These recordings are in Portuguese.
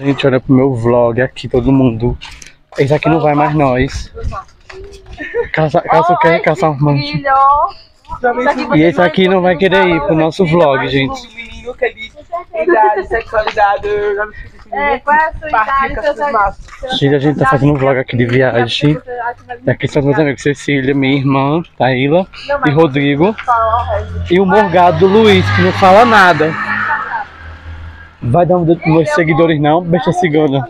Gente, olha pro meu vlog aqui, todo mundo. Esse aqui não vai mais nós. Caça, caça o quê? Caça um manche. Filho! E esse aqui não vai querer ir pro nosso vlog, gente. Que idade, sexualidade, É, qual é a sua idade. Gente, a gente tá fazendo um vlog aqui de viagem. E aqui são meus amigos Cecília, minha irmã, Taíla e Rodrigo. E o Morgado Luiz, que não fala nada. Vai dar um dedo pros meus seguidores não, besta cigana.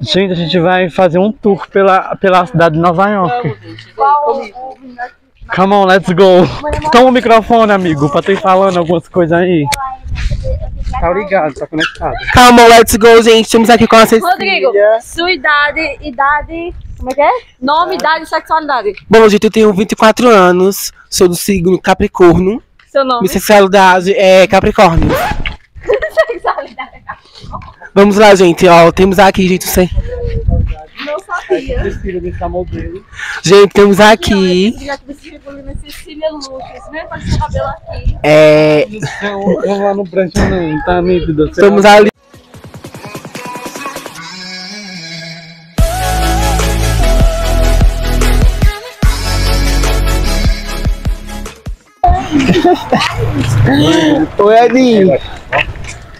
Gente, a gente vai fazer um tour pela, pela cidade de Nova York. Come on, let's go. Toma o microfone, amigo, pra tu ir falando algumas coisas aí. Tá ligado, tá conectado. Calma, let's go, gente. Estamos aqui com a Cecília. Rodrigo, sua idade, idade. Como é que é? Nome, idade e sexualidade. Bom, gente, eu tenho 24 anos, sou do signo Capricórnio. Seu nome. Minha sexualidade é Capricórnio. Vamos lá, gente, ó. Temos aqui, gente. Não sabia. Gente, temos aqui. Já que você regulina Cecília Lucas, né? Aqui. É. Eu lá no branco não, tá nítido. Estamos ali. Oi,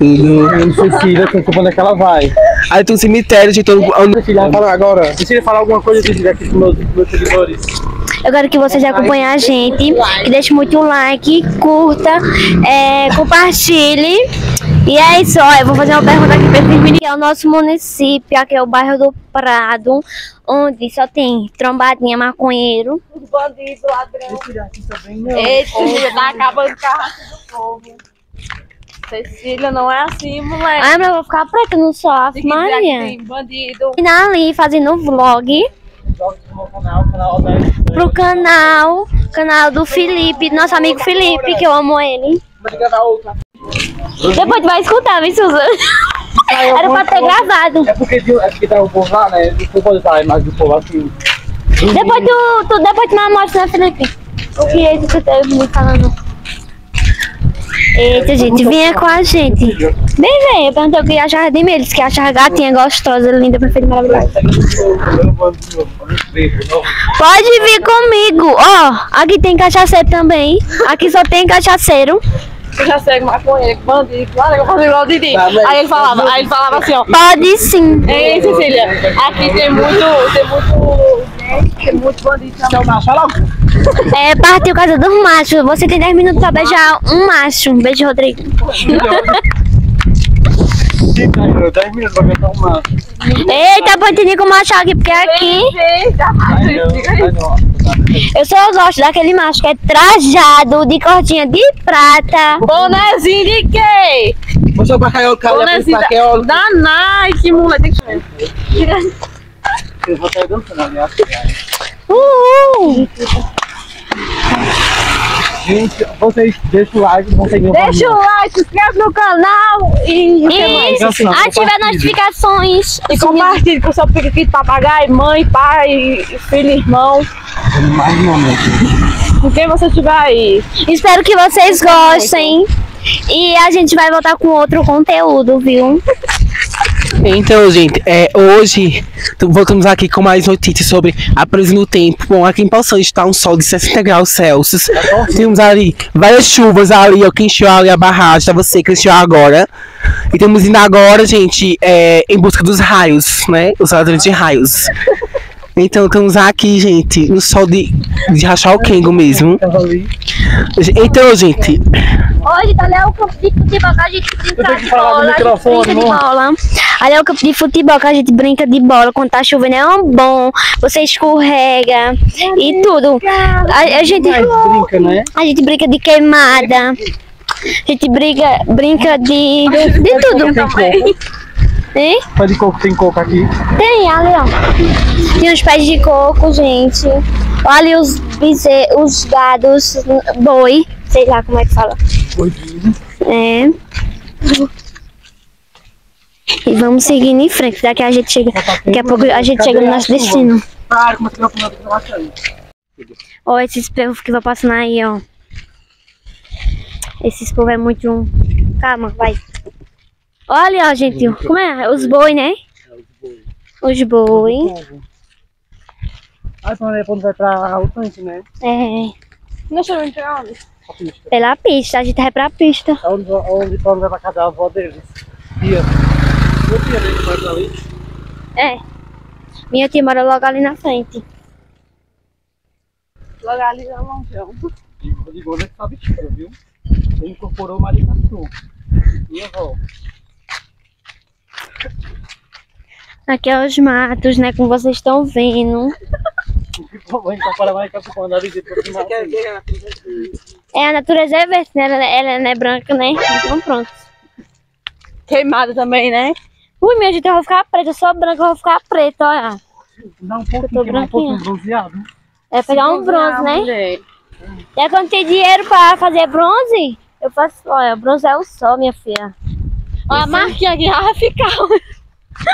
Edinho. Tudo. Cecília, com onde é que ela vai. Aí tem um cemitério de todo. Cecília, fala agora. Cecília, fala alguma coisa, Cecília, aqui com meus, meus seguidores. Eu quero que vocês acompanhem a gente, que deixe muito like, curta, é, compartilhe. E é isso, ó, eu vou fazer uma pergunta aqui pra Firmino, que é o nosso município, aqui é o bairro do Prado, onde só tem trombadinha, maconheiro. Bandido, ladrão. Eita, Cecília, tá acabando com a raça do povo. Cecília, não é assim, moleque. Ai, mas eu vou ficar preta no Se quiser que Maria. tem bandido. E ali, fazendo vlog pro canal, canal do Felipe, nosso amigo Felipe, que eu amo ele. Depois tu vai escutar, viu, Suzana? Era pra ter gravado. É porque, é porque tá o povo lá, né? Não pode usar a imagem do povo assim. Depois tu, tu, depois tu me mostra, né, Felipe? O que é isso que tu teve me falando? Eita, gente, vinha com a gente. Bem, vem, eu perguntei o que achava de mim. Eles que achavam gatinha gostosa, linda, perfeita, maravilhosa. Pode vir comigo. Ó, aqui tem cachaceiro também. Aqui só tem cachaceiro. Eu já segue maconheiro, bandido, ladrão, eu faço igual o Didi. Tá, Aí ele falava, aí ele falava assim, ó. Pode sim. Ei, Cecília, aqui tem muito, tem muito, tem muito bandido também. É, partiu casa dos machos. Você tem 10 minutos pra beijar um macho. Um beijo, Rodrigo. 10 minutos pra cantar um macho. Eita, Pontininho com macho aqui, porque aqui diga aí. eu só gosto daquele macho que é trajado de cortinha de prata. Bonezinho de quê? Mostrou pra Caio, cara, Bonezinho pra Caio. da, da Nike, moleque. Tem que ver. Eu vou até dançando ali. ó. Uhul. Gente, vocês deixam o like, vão seguir o Deixa o like, se inscreve no canal e, E ativa compartilha. notificações. e compartilhe com seu periquito, papagaio, mãe, pai, filho, irmão, Mais um momento. com quem você estiver aí. Espero que vocês gostem. E a gente vai voltar com outro conteúdo, viu? Então, gente, é, hoje voltamos aqui com mais notícias sobre a previsão do tempo. Bom, aqui em Poção está um sol de 60 graus Celsius. Temos ali várias chuvas ali, ó, que encheu ali a barragem, tá você que encheu agora. E temos indo agora, gente, é, em busca dos raios, né? Os ladrões de raios. Então, estamos aqui, gente, no sol de, de rachar o Kengo mesmo. Então, gente, Hoje, ali é o campo de futebol que a gente brinca de bola. A gente brinca de bola. Ali é o campo de futebol que a gente brinca de bola quando tá chovendo. É um bom. Você escorrega e tudo. A, a gente, né? a gente brinca de queimada. A gente brinca, brinca de, de tudo. Tem. Hein? Pé de coco tem coco aqui. Tem ali, ó. Tem os pés de coco, gente. Olha os, os gados, boi. Sei lá como é que fala. É. E vamos seguindo em frente. Daqui a gente chega. Daqui a pouco a gente chega no nosso destino. Ah, como é que aí? Ó, esses povos que vai passando aí, ó. Esses povos é muito um. Calma, vai. Olha, ó, gente. Como é? Os boi, né? Os boi. Aí quando quando vai pra o tanque, né? É. Deixa eu entrar onde? Pista. Pela pista. A gente vai pra pista. É onde, onde quando vai pra casa da avó deles. Tia. O tia dele vai pra ali. É. Minha tia mora logo ali na frente. Logo ali no longeão. Eu digo, onde é que tá vestido, viu? Ele incorporou Maricatu. Minha avó. Aqui é os matos, né? Como vocês estão vendo. É, a natureza é verde, né? Ela, ela não é branca, né? Então pronto. Queimado também, né? Ui, minha gente, eu vou ficar preta. Eu sou branca, eu vou ficar preta, olha. Dá um pouquinho, um pouquinho bronzeado. É pegar um bronze, né? Mulher. E aí, quando tem dinheiro pra fazer bronze, eu faço, olha, bronze é o sol, minha filha. Olha a marquinha aqui, vai ficar.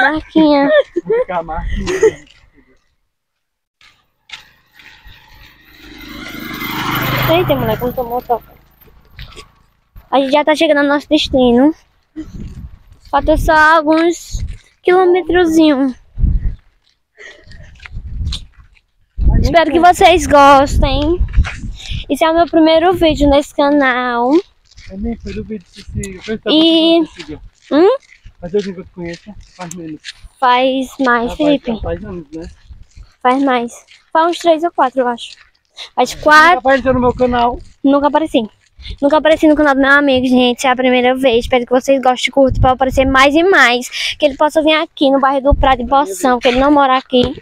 Marquinha. Vou ficar mais. Eita, moleque, como tomou toca. A gente já tá chegando ao nosso destino. Falta só alguns quilômetrozinhos. Espero que vocês gostem. Esse é o meu primeiro vídeo nesse canal. Nem fui do vídeo se siga. E- Hum? Mas eu que eu conheço, faz menos. Faz mais, Ah, Felipe. Faz, faz anos, né? Faz mais. Faz uns três ou quatro, eu acho. Faz quatro. Apareceu no meu canal. Nunca apareci. Nunca apareci no canal do meu amigo, gente. É a primeira vez. Espero que vocês gostem e curtam pra aparecer mais e mais. Que ele possa vir aqui no bairro do Prado de Poção, que ele não mora aqui.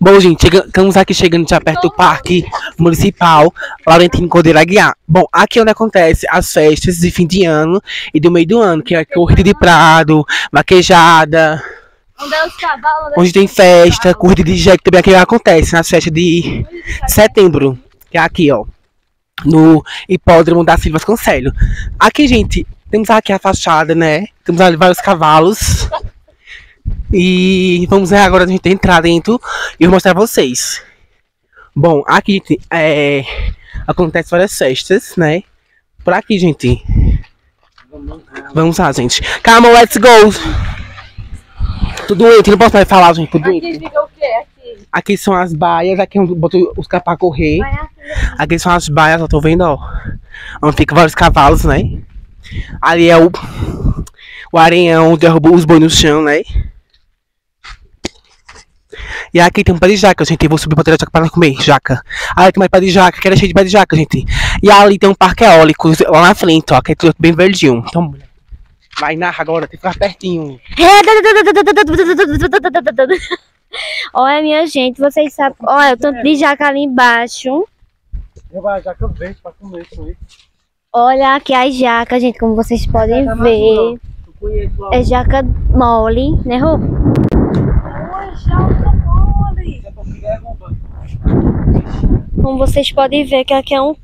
Bom, gente, estamos aqui chegando já perto do Parque Municipal Laurentino Cordeiro Aguiar. Bom, aqui é onde acontece as festas de fim de ano e do meio do ano, que é corrida de prado, maquejada, Onde é tem festa, corrida de jegue também aqui acontece nas festas de setembro, que é aqui, ó, no hipódromo da Silva Conselho. Aqui, gente, temos aqui a fachada, né? Temos ali vários cavalos. E vamos ver agora a gente entrar dentro e eu vou mostrar a vocês. Bom, aqui gente, é, acontece várias festas, né? Por aqui, gente. Vamos lá, gente. Calma, let's go! Tudo doente, não posso mais falar, gente. Tudo Aqui doente. Aqui. Aqui são as baias, aqui eu boto os caras pra correr. Aqui são as baias, ó, tô vendo, ó. Onde fica vários cavalos, né? Ali é o, o areião, derruba os bois no chão, né? E aqui tem um pé de jaca, gente. Eu vou subir pra ter jaca pra comer, jaca. Ali tem mais pé de jaca, que era cheio de pé de jaca, gente. E ali tem um parque eólico lá na frente, ó, que é tudo bem verdinho. Então, vai narra agora, tem que ficar pertinho. Olha, minha gente, vocês sabem. Olha, o tanto de jaca ali embaixo. Eu vou que eu vejo pra comer isso aí. Olha aqui as jacas, gente, como vocês podem Jaca ver. É jaca mole, né, Rô? Oi, chata mole. Se a tua filha é. Como vocês podem ver que aqui é um,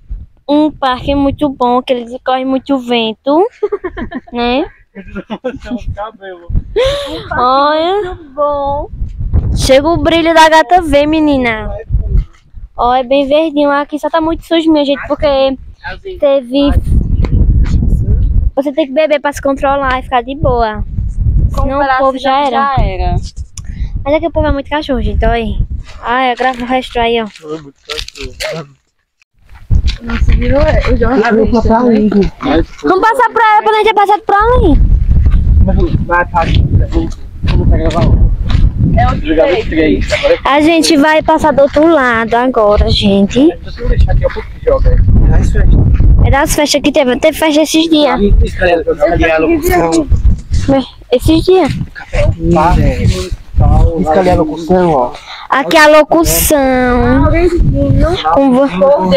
um parque muito bom, que ele corre muito vento, né? Olha, Muito bom. chega o brilho da gata V, menina. Ó, é bem verdinho. Aqui só tá muito sujo, minha gente, porque teve... Você tem que beber pra se controlar e ficar de boa. Senão o povo já era. Já era. Mas aqui o povo é muito cachorro, gente, olha aí. Ah, eu gravo o resto aí, ó. Foi muito cachorro. Não se virou é, o jornalista. né? Vamos passar pra ela, pra gente ter passado pra ali. Vai, tá aqui. Vamos vamos gravar. É o três. Agora A gente vai passar do outro lado agora, gente. Deixa eu deixar aqui pouco que joga. É. É das festas que teve. Teve festa esses dias. Esses dias. Escalei a locução, ó. Aqui é a locução. Como, vo-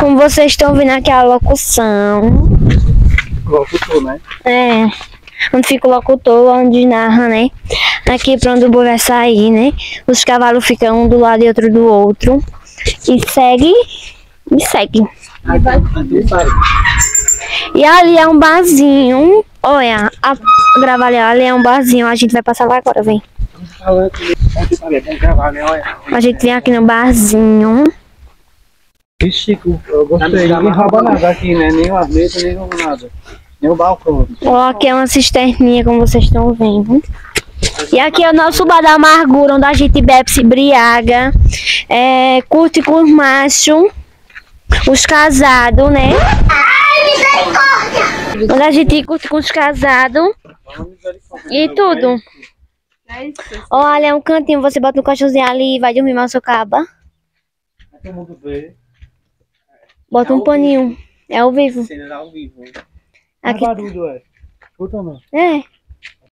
como vocês estão vendo aqui é a locução. Locutor, né? É. Onde fica o locutor, onde narra, né? Aqui pra onde o boi vai sair, né? Os cavalos ficam um do lado e outro do outro. E segue. E segue. E ali é um barzinho. Olha, a, grava ali, é um barzinho. A gente vai passar lá agora, vem. Falando que vamos gravar? Olha. A gente vem aqui no barzinho. Chico, eu gostei. Ninguém rouba nada aqui, né? Nem uma mesa, nem nada. Tem o balcão. Ó, aqui é uma cisterninha, como vocês estão vendo. E aqui é o nosso bar da amargura, onde a gente bebe, se briaga, é, curte com os machos, os casados, né? Onde a gente curte com os casados e tudo. Olha, é um cantinho, você bota um colchãozinho ali e vai dormir mal seu caba. Todo mundo vê. Bota um paninho. É ao vivo. Vivo. Aqui. barulho, é. Escuta ou não? É.